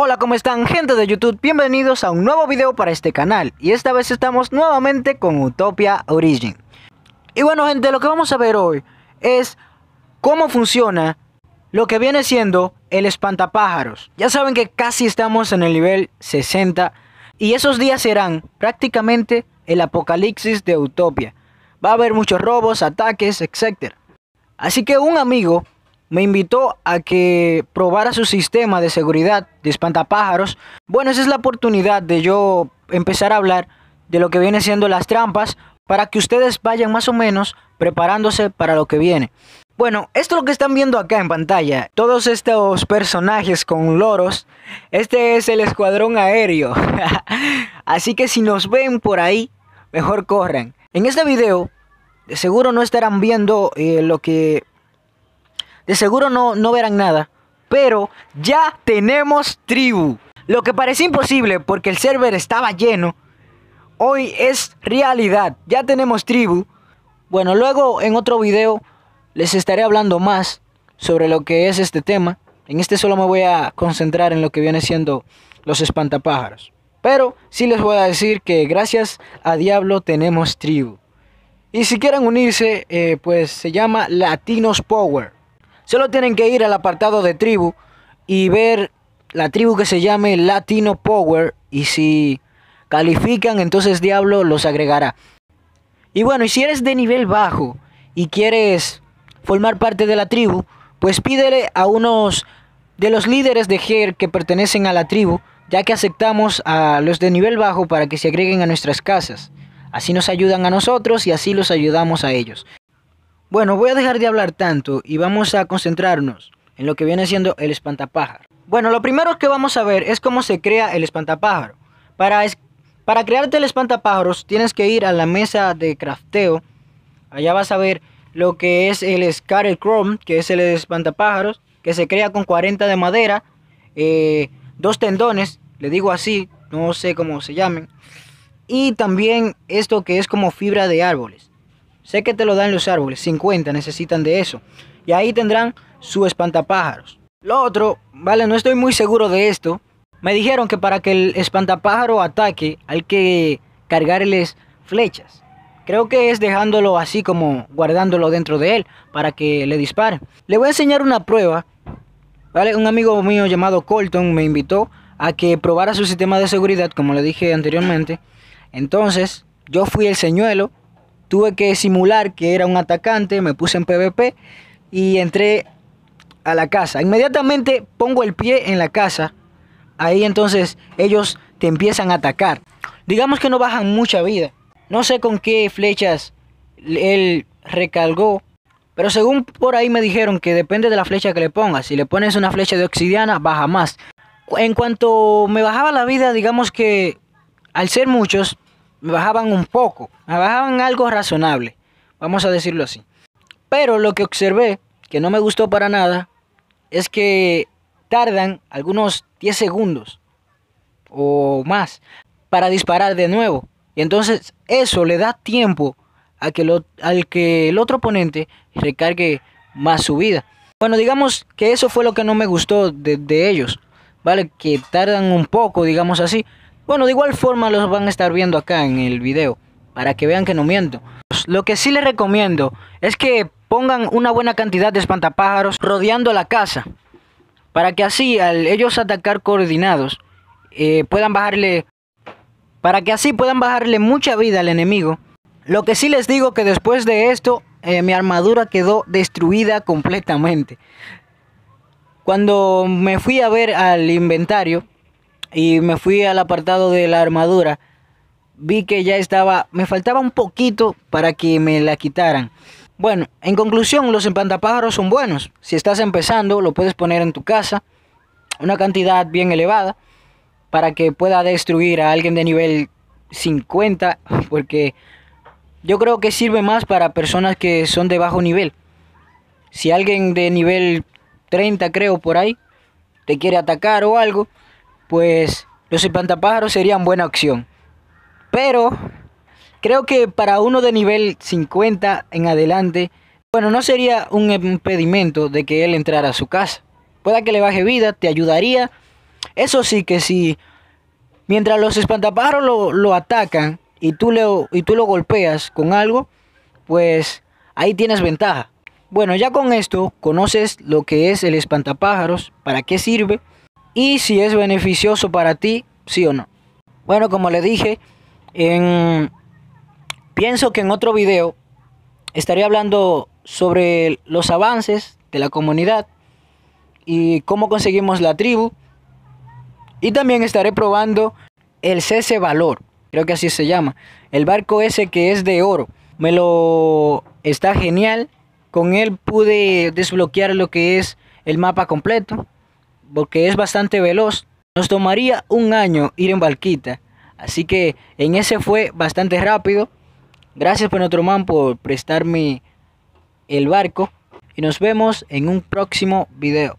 Hola, ¿cómo están gente de YouTube? Bienvenidos a un nuevo video para este canal y esta vez estamos nuevamente con Utopia Origin. Y bueno gente, lo que vamos a ver hoy es cómo funciona lo que viene siendo el espantapájaros. Ya saben que casi estamos en el nivel 60 y esos días serán prácticamente el apocalipsis de Utopia. Va a haber muchos robos, ataques, etc. Así que un amigo me invitó a que probara su sistema de seguridad de espantapájaros. Bueno, esa es la oportunidad de yo empezar a hablar de lo que viene siendo las trampas para que ustedes vayan más o menos preparándose para lo que viene. Bueno, esto es lo que están viendo acá en pantalla. Todos estos personajes con loros. Este es el escuadrón aéreo. Así que si nos ven por ahí, mejor corran. En este video, de seguro no estarán viendo eh, lo que de seguro no, no verán nada. Pero ya tenemos tribu. Lo que parecía imposible porque el server estaba lleno. Hoy es realidad. Ya tenemos tribu. Bueno, luego en otro video les estaré hablando más sobre lo que es este tema. En este solo me voy a concentrar en lo que viene siendo los espantapájaros. Pero sí les voy a decir que gracias a Diablo tenemos tribu. Y si quieren unirse, eh, pues se llama Latinos Power. Solo tienen que ir al apartado de tribu y ver la tribu que se llame Latino Power y si califican entonces Diablo los agregará. Y bueno, y si eres de nivel bajo y quieres formar parte de la tribu, pues pídele a unos de los líderes de GER que pertenecen a la tribu, ya que aceptamos a los de nivel bajo para que se agreguen a nuestras casas. Así nos ayudan a nosotros y así los ayudamos a ellos. Bueno, voy a dejar de hablar tanto y vamos a concentrarnos en lo que viene siendo el espantapájaro. Bueno, lo primero que vamos a ver es cómo se crea el espantapájaro. Para, para crearte el espantapájaros tienes que ir a la mesa de crafteo. Allá vas a ver lo que es el Scarlet Chrome, que es el espantapájaros, que se crea con 40 de madera, eh, dos tendones, le digo así, no sé cómo se llamen. Y también esto que es como fibra de árboles. Sé que te lo dan los árboles, 50 necesitan de eso. Y ahí tendrán su espantapájaros. Lo otro, vale, no estoy muy seguro de esto. Me dijeron que para que el espantapájaro ataque hay que cargarles flechas. Creo que es dejándolo así como guardándolo dentro de él para que le disparen. Le voy a enseñar una prueba. ¿vale? Un amigo mío llamado Colton me invitó a que probara su sistema de seguridad, como le dije anteriormente. Entonces, yo fui el señuelo Tuve que simular que era un atacante, me puse en PvP y entré a la casa. Inmediatamente pongo el pie en la casa. Ahí entonces ellos te empiezan a atacar. Digamos que no bajan mucha vida. No sé con qué flechas él recargó. Pero según por ahí me dijeron que depende de la flecha que le pongas. Si le pones una flecha de obsidiana, baja más. En cuanto me bajaba la vida, digamos que al ser muchos, me bajaban un poco, me bajaban algo razonable, vamos a decirlo así. Pero lo que observé, que no me gustó para nada, es que tardan algunos 10 segundos o más para disparar de nuevo. Y entonces eso le da tiempo a que al que el otro oponente recargue más su vida. Bueno, digamos que eso fue lo que no me gustó de, de ellos. ¿Vale? Que tardan un poco, digamos así. Bueno, de igual forma los van a estar viendo acá en el video, para que vean que no miento. Lo que sí les recomiendo es que pongan una buena cantidad de espantapájaros rodeando la casa, para que así al ellos atacar coordinados, eh, puedan bajarle, para que así puedan bajarle mucha vida al enemigo. Lo que sí les digo que después de esto, eh, mi armadura quedó destruida completamente. Cuando me fui a ver al inventario, y me fui al apartado de la armadura, vi que ya estaba, me faltaba un poquito para que me la quitaran. Bueno, en conclusión, los espantapájaros son buenos. Si estás empezando, lo puedes poner en tu casa, una cantidad bien elevada, para que pueda destruir a alguien de nivel 50, porque yo creo que sirve más para personas que son de bajo nivel. Si alguien de nivel 30, creo, por ahí, te quiere atacar o algo, pues los espantapájaros serían buena opción. Pero creo que para uno de nivel 50 en adelante, bueno, no sería un impedimento de que él entrara a su casa. Pueda que le baje vida, te ayudaría Eso sí que si mientras los espantapájaros lo, lo atacan y tú, y tú lo golpeas con algo, pues ahí tienes ventaja. Bueno, ya con esto conoces lo que es el espantapájaros, para qué sirve y si es beneficioso para ti, sí o no. Bueno, como le dije, en... pienso que en otro video estaré hablando sobre los avances de la comunidad y cómo conseguimos la tribu. Y también estaré probando el CC Valor, creo que así se llama. El barco ese que es de oro. Me lo está genial. Con él pude desbloquear lo que es el mapa completo. Porque es bastante veloz. Nos tomaría un año ir en Valquita. Así que en ese fue bastante rápido. Gracias man por prestarme el barco. Y nos vemos en un próximo video.